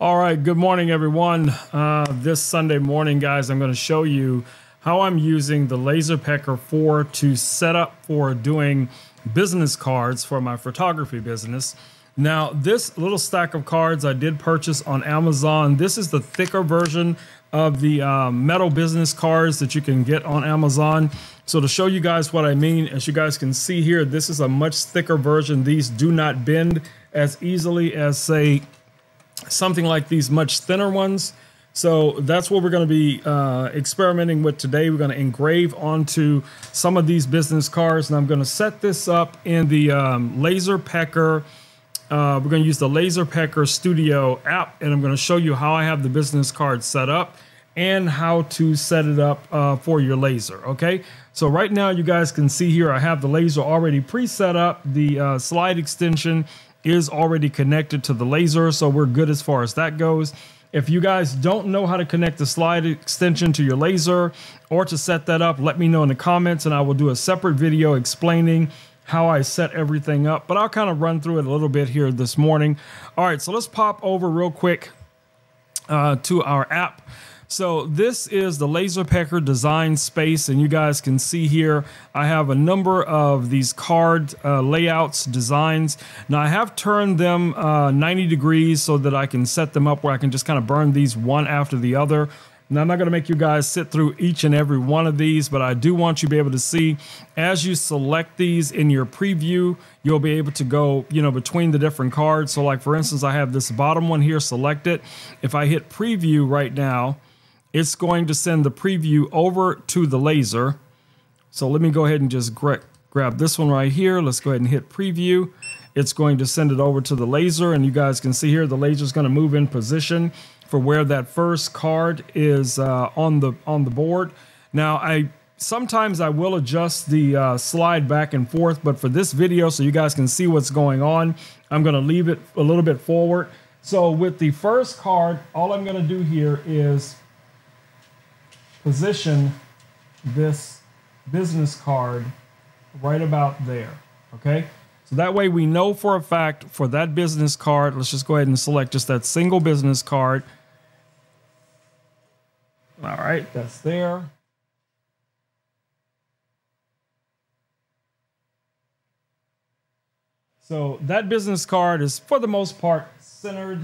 All right, good morning, everyone. Uh, this Sunday morning, guys, I'm going to show you how I'm using the LaserPecker 4 to set up for doing business cards for my photography business. Now, this little stack of cards I did purchase on Amazon. This is the thicker version of the uh, metal business cards that you can get on Amazon. So to show you guys what I mean, as you guys can see here, this is a much thicker version. These do not bend as easily as, say, something like these much thinner ones. So that's what we're going to be uh, experimenting with today. We're going to engrave onto some of these business cards, and I'm going to set this up in the um, LaserPecker. Uh, we're going to use the LaserPecker Studio app, and I'm going to show you how I have the business card set up and how to set it up uh, for your laser. Okay, so right now you guys can see here I have the laser already pre-set up, the uh, slide extension is already connected to the laser, so we're good as far as that goes. If you guys don't know how to connect the slide extension to your laser or to set that up, let me know in the comments and I will do a separate video explaining how I set everything up. But I'll kind of run through it a little bit here this morning. All right, so let's pop over real quick uh, to our app. So this is the Laser LaserPecker design space, and you guys can see here, I have a number of these card uh, layouts, designs. Now I have turned them uh, 90 degrees so that I can set them up where I can just kind of burn these one after the other. Now, I'm not going to make you guys sit through each and every one of these, but I do want you to be able to see as you select these in your preview, you'll be able to go, you know, between the different cards. So like, for instance, I have this bottom one here selected. If I hit preview right now, it's going to send the preview over to the laser. So let me go ahead and just gra grab this one right here. Let's go ahead and hit preview. It's going to send it over to the laser and you guys can see here the laser is going to move in position for where that first card is uh, on the on the board. Now I sometimes I will adjust the uh, slide back and forth, but for this video, so you guys can see what's going on, I'm going to leave it a little bit forward. So with the first card, all I'm going to do here is position this business card right about there, okay? So that way we know for a fact for that business card, let's just go ahead and select just that single business card. All right, that's there. So that business card is for the most part centered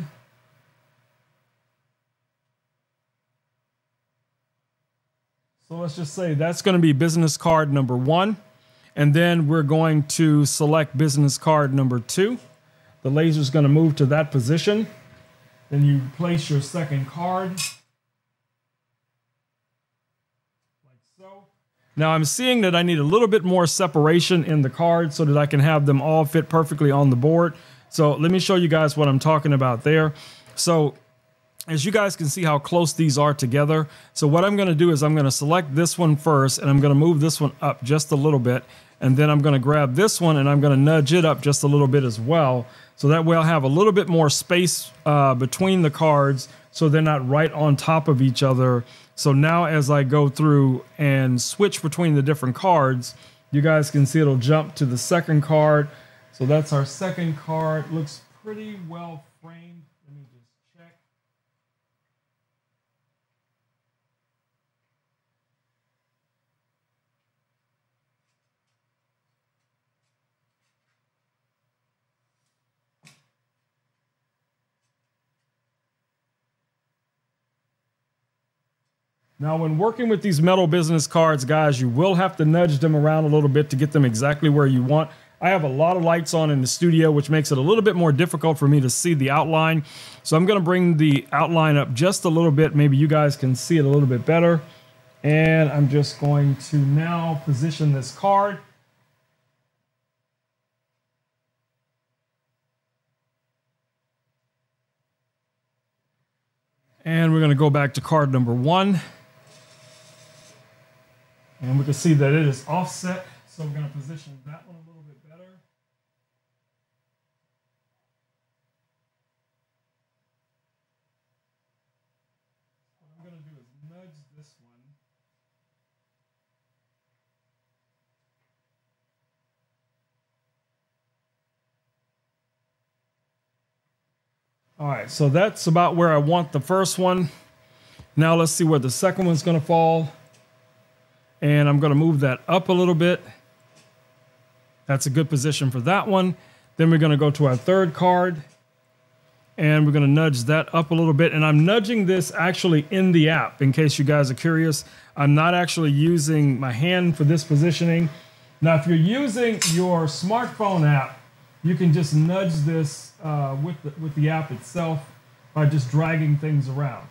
So let's just say that's going to be business card number one. And then we're going to select business card number two. The laser is going to move to that position. Then you place your second card. Like so. Now I'm seeing that I need a little bit more separation in the card so that I can have them all fit perfectly on the board. So let me show you guys what I'm talking about there. So as you guys can see how close these are together. So what I'm going to do is I'm going to select this one first and I'm going to move this one up just a little bit. And then I'm going to grab this one and I'm going to nudge it up just a little bit as well. So that way I'll have a little bit more space uh, between the cards so they're not right on top of each other. So now as I go through and switch between the different cards, you guys can see it'll jump to the second card. So that's our second card. Looks pretty well framed. Now, when working with these metal business cards, guys, you will have to nudge them around a little bit to get them exactly where you want. I have a lot of lights on in the studio, which makes it a little bit more difficult for me to see the outline. So I'm going to bring the outline up just a little bit. Maybe you guys can see it a little bit better. And I'm just going to now position this card. And we're going to go back to card number one. And we can see that it is offset. So we're going to position that one a little bit better. What I'm going to do is nudge this one. All right, so that's about where I want the first one. Now let's see where the second one's going to fall. And I'm going to move that up a little bit. That's a good position for that one. Then we're going to go to our third card. And we're going to nudge that up a little bit. And I'm nudging this actually in the app, in case you guys are curious. I'm not actually using my hand for this positioning. Now, if you're using your smartphone app, you can just nudge this uh, with, the, with the app itself by just dragging things around.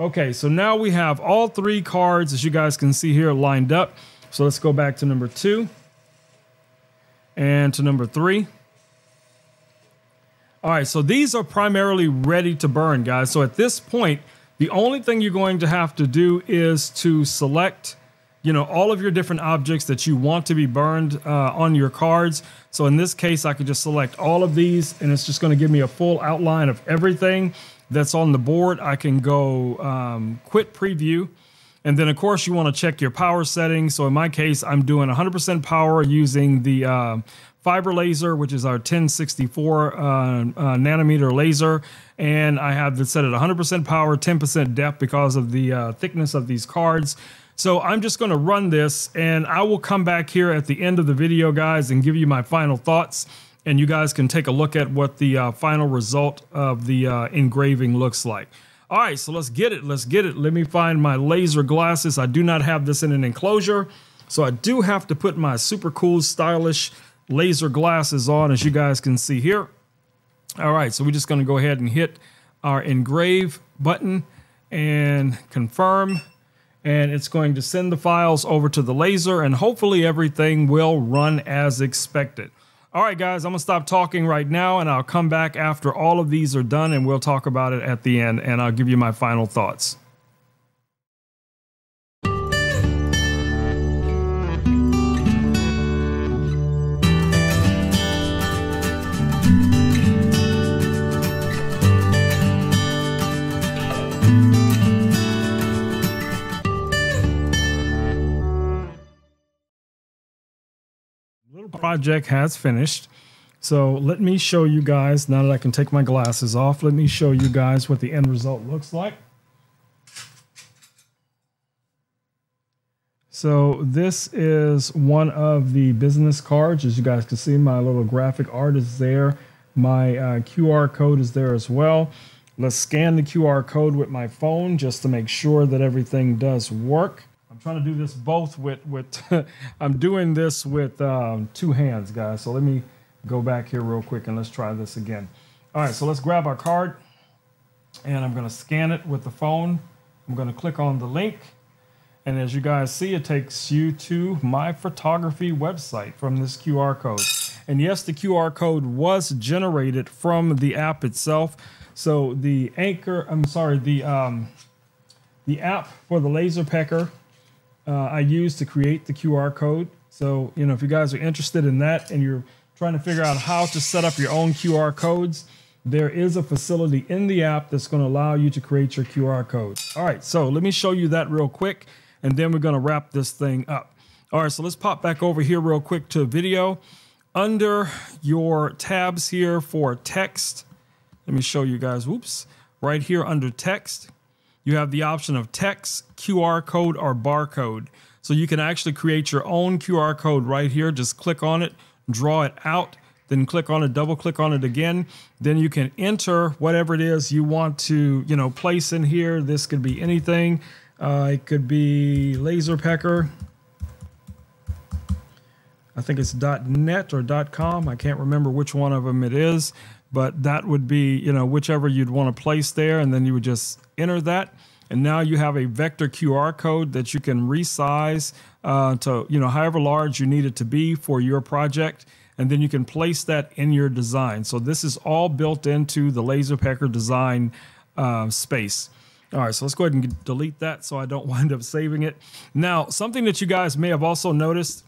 Okay, so now we have all three cards, as you guys can see here, lined up. So let's go back to number two and to number three. All right, so these are primarily ready to burn, guys. So at this point, the only thing you're going to have to do is to select, you know, all of your different objects that you want to be burned uh, on your cards. So in this case, I could just select all of these and it's just going to give me a full outline of everything that's on the board, I can go um, quit preview. And then, of course, you want to check your power settings. So in my case, I'm doing 100% power using the uh, fiber laser, which is our 1064 uh, uh, nanometer laser. And I have it set at 100% power, 10% depth because of the uh, thickness of these cards. So I'm just going to run this and I will come back here at the end of the video, guys, and give you my final thoughts and you guys can take a look at what the uh, final result of the uh, engraving looks like. All right, so let's get it. Let's get it. Let me find my laser glasses. I do not have this in an enclosure, so I do have to put my super cool, stylish laser glasses on, as you guys can see here. All right, so we're just going to go ahead and hit our engrave button and confirm and it's going to send the files over to the laser and hopefully everything will run as expected. All right, guys, I'm going to stop talking right now and I'll come back after all of these are done and we'll talk about it at the end and I'll give you my final thoughts. Project has finished. So let me show you guys, now that I can take my glasses off, let me show you guys what the end result looks like. So this is one of the business cards. As you guys can see, my little graphic art is there. My uh, QR code is there as well. Let's scan the QR code with my phone just to make sure that everything does work trying to do this both with with I'm doing this with um, two hands, guys. So let me go back here real quick and let's try this again. All right, so let's grab our card and I'm going to scan it with the phone. I'm going to click on the link. And as you guys see, it takes you to my photography website from this QR code. And yes, the QR code was generated from the app itself. So the anchor, I'm sorry, the um, the app for the LaserPecker uh, I use to create the QR code. So, you know, if you guys are interested in that and you're trying to figure out how to set up your own QR codes, there is a facility in the app that's going to allow you to create your QR codes. All right, so let me show you that real quick, and then we're going to wrap this thing up. All right, so let's pop back over here real quick to video. Under your tabs here for text, let me show you guys, whoops, right here under text, you have the option of text, QR code, or barcode. So you can actually create your own QR code right here. Just click on it, draw it out, then click on it, double click on it again. Then you can enter whatever it is you want to, you know, place in here. This could be anything. Uh, it could be LaserPecker. I think it's .net or .dot .com. I can't remember which one of them it is, but that would be, you know, whichever you'd want to place there, and then you would just enter that. And now you have a vector QR code that you can resize uh, to, you know, however large you need it to be for your project. And then you can place that in your design. So this is all built into the LaserPecker design uh, space. All right, so let's go ahead and delete that so I don't wind up saving it. Now, something that you guys may have also noticed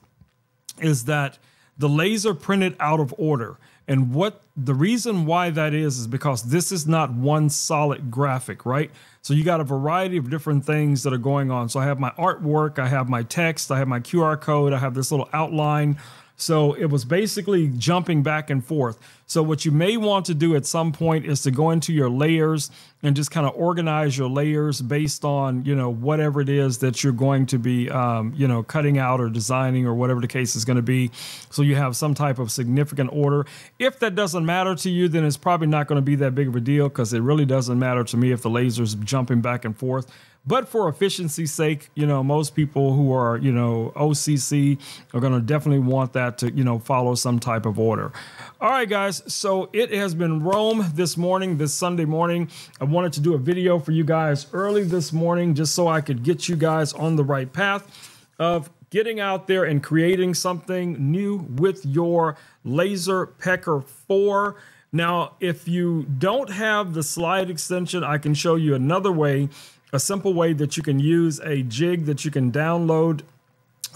is that the laser printed out of order. And what the reason why that is is because this is not one solid graphic, right? So you got a variety of different things that are going on. So I have my artwork, I have my text, I have my QR code, I have this little outline so it was basically jumping back and forth. So what you may want to do at some point is to go into your layers and just kind of organize your layers based on, you know, whatever it is that you're going to be, um, you know, cutting out or designing or whatever the case is going to be. So you have some type of significant order. If that doesn't matter to you, then it's probably not going to be that big of a deal because it really doesn't matter to me if the laser's jumping back and forth. But for efficiency's sake, you know, most people who are, you know, OCD are going to definitely want that to, you know, follow some type of order. All right, guys. So it has been Rome this morning, this Sunday morning. I wanted to do a video for you guys early this morning just so I could get you guys on the right path of getting out there and creating something new with your LaserPecker 4. Now, if you don't have the slide extension, I can show you another way a simple way that you can use a jig that you can download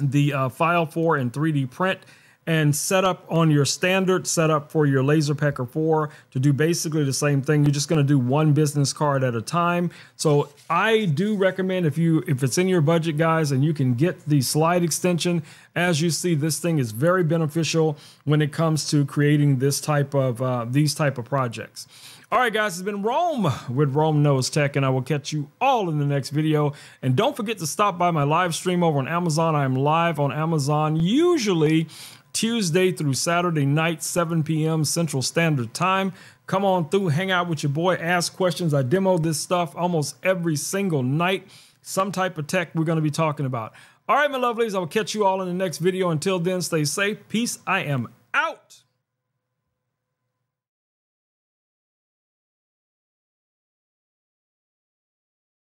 the uh, file for in 3D print and set up on your standard setup for your LaserPecker 4 to do basically the same thing. You're just going to do one business card at a time. So I do recommend if you if it's in your budget, guys, and you can get the slide extension. As you see, this thing is very beneficial when it comes to creating this type of uh, these type of projects. All right, guys, it's been Rome with Rome Knows Tech, and I will catch you all in the next video. And don't forget to stop by my live stream over on Amazon. I am live on Amazon usually Tuesday through Saturday night, 7 p.m. Central Standard Time. Come on through, hang out with your boy, ask questions. I demo this stuff almost every single night. Some type of tech we're going to be talking about. All right, my lovelies, I will catch you all in the next video. Until then, stay safe. Peace. I am out.